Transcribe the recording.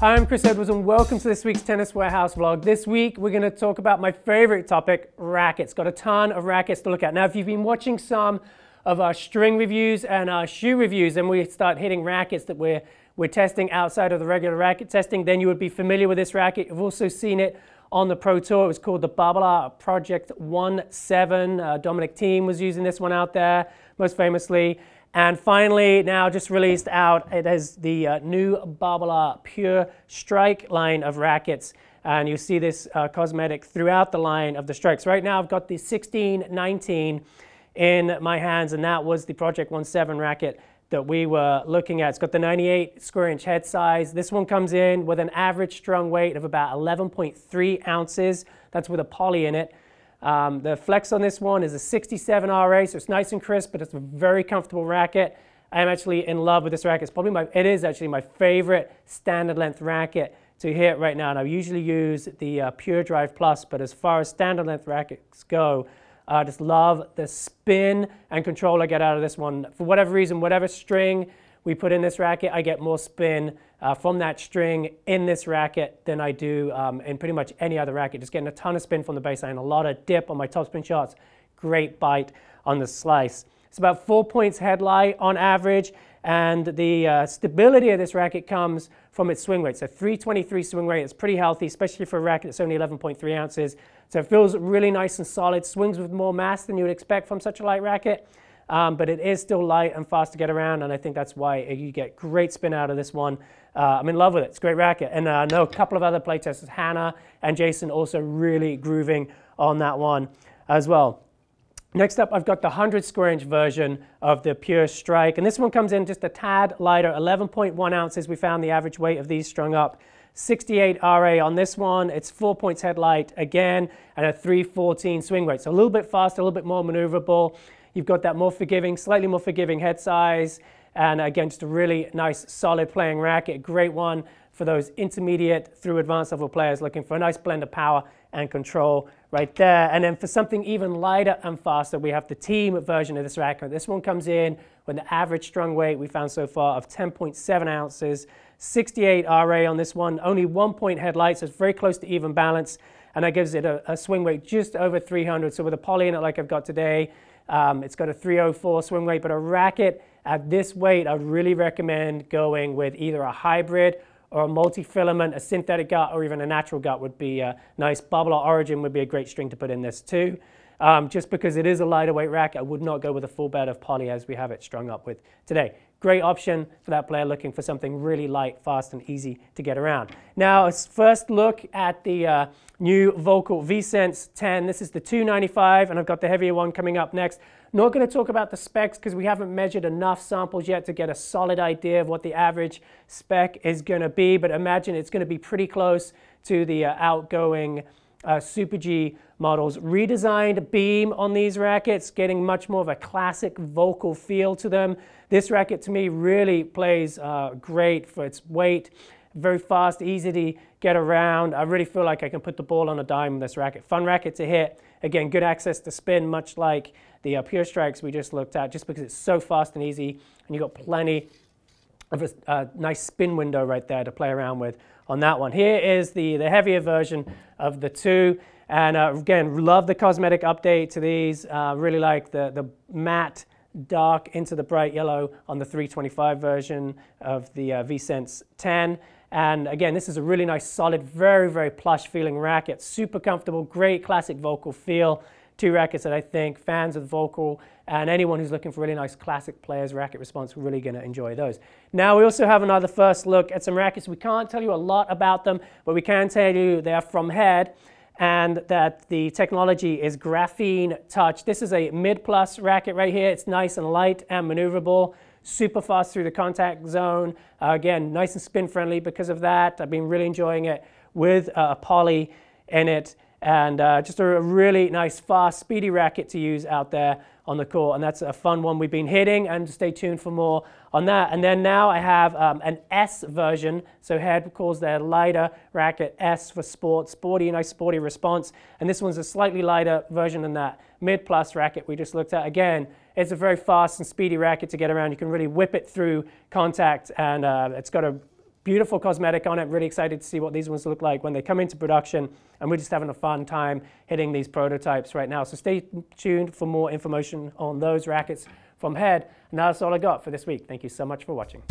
Hi, I'm Chris Edwards and welcome to this week's Tennis Warehouse vlog. This week we're going to talk about my favorite topic, rackets. Got a ton of rackets to look at. Now, if you've been watching some of our string reviews and our shoe reviews and we start hitting rackets that we're, we're testing outside of the regular racket testing, then you would be familiar with this racket. You've also seen it on the Pro Tour. It was called the Babolat Project 1-7. Uh, Dominic Thiem was using this one out there, most famously. And finally, now just released out, it is the uh, new Babolat Pure Strike line of rackets. And you see this uh, cosmetic throughout the line of the strikes. Right now, I've got the 1619 in my hands, and that was the Project 1-7 racket that we were looking at. It's got the 98 square inch head size. This one comes in with an average strung weight of about 11.3 ounces. That's with a poly in it. Um, the flex on this one is a 67 RA, so it's nice and crisp, but it's a very comfortable racket. I am actually in love with this racket. It's probably my, it is actually my favorite standard length racket to hit right now. And I usually use the uh, Pure Drive Plus, but as far as standard length rackets go, I just love the spin and control I get out of this one. For whatever reason, whatever string we put in this racket, I get more spin uh, from that string in this racket than I do um, in pretty much any other racket. Just getting a ton of spin from the baseline, a lot of dip on my topspin shots, great bite on the slice. It's about four points headlight on average, and the uh, stability of this racket comes from its swing weight. So 323 swing weight it's pretty healthy, especially for a racket that's only 11.3 ounces. So it feels really nice and solid, swings with more mass than you would expect from such a light racket. Um, but it is still light and fast to get around, and I think that's why you get great spin out of this one. Uh, I'm in love with it. It's a great racket. And uh, I know a couple of other playtesters, Hannah and Jason, also really grooving on that one as well. Next up, I've got the 100 square inch version of the Pure Strike. And this one comes in just a tad lighter, 11.1 ounces. We found the average weight of these strung up. 68 RA on this one. It's four points headlight again, and a 314 swing weight. So a little bit faster, a little bit more maneuverable. You've got that more forgiving, slightly more forgiving head size. And again, just a really nice, solid playing racket. Great one for those intermediate through advanced level players looking for a nice blend of power and control right there. And then for something even lighter and faster, we have the team version of this racket. This one comes in with an average strung weight we found so far of 10.7 ounces, 68 RA on this one, only one point headlight, so it's very close to even balance. And that gives it a, a swing weight just over 300. So with a poly in it like I've got today, um, it's got a 304 swing weight, but a racket at this weight, I'd really recommend going with either a hybrid or a multi-filament, a synthetic gut, or even a natural gut would be a nice. Babolat Origin would be a great string to put in this too. Um, just because it is a lighter weight racket, I would not go with a full bed of poly as we have it strung up with today. Great option for that player looking for something really light, fast, and easy to get around. Now, let's first look at the uh, new Volkl V-Sense 10. This is the 295, and I've got the heavier one coming up next. Not going to talk about the specs because we haven't measured enough samples yet to get a solid idea of what the average spec is going to be, but imagine it's going to be pretty close to the uh, outgoing uh, Super G models. Redesigned beam on these rackets, getting much more of a classic Volkl feel to them. This racket to me really plays uh, great for its weight. Very fast, easy to get around. I really feel like I can put the ball on a dime with this racket. Fun racket to hit. Again, good access to spin, much like the uh, Pure Strikes we just looked at, just because it's so fast and easy, and you've got plenty a nice spin window right there to play around with on that one. Here is the, the heavier version of the two. And uh, again, love the cosmetic update to these. Uh, really like the, the matte dark into the bright yellow on the 325 version of the uh, V-Sense 10. And again, this is a really nice, solid, very, very plush feeling racket. Super comfortable, great classic Volkl feel. Two rackets that I think fans of the Volkl and anyone who's looking for really nice classic players racket response are really going to enjoy those. Now we also have another first look at some rackets. We can't tell you a lot about them, but we can tell you they're from Head and that the technology is graphene touch. This is a mid plus racket right here. It's nice and light and maneuverable, super fast through the contact zone. Uh, again, nice and spin friendly because of that. I've been really enjoying it with uh, a poly in it and uh, just a really nice, fast, speedy racket to use out there on the court. And that's a fun one we've been hitting, and stay tuned for more on that. And then now I have um, an S version. So Head calls their lighter racket S for sport, sporty, nice sporty response. And this one's a slightly lighter version than that mid plus racket we just looked at. Again, it's a very fast and speedy racket to get around. You can really whip it through contact, and uh, it's got a beautiful cosmetic on it. Really excited to see what these ones look like when they come into production. And we're just having a fun time hitting these prototypes right now. So stay tuned for more information on those rackets from Head. And that's all I got for this week. Thank you so much for watching.